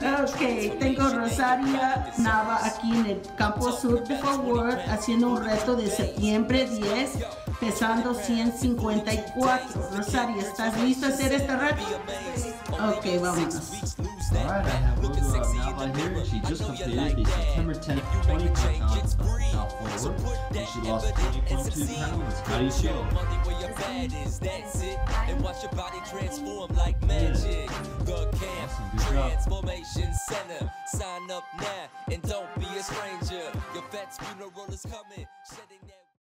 Ok, tengo Rosaria Nava aquí en el campo sur de Worth haciendo un reto de septiembre 10, pesando 154. Rosaria, ¿estás lista a hacer este reto? Ok, vámonos. Alright, I have uh, Nava here. She just completed the September 10th 20 pound now forward. And she lost 20.2 pounds. How do you feel? Awesome, The camp, Transformation Center. Sign up now and don't be a stranger. Your vet's funeral is coming. Shedding that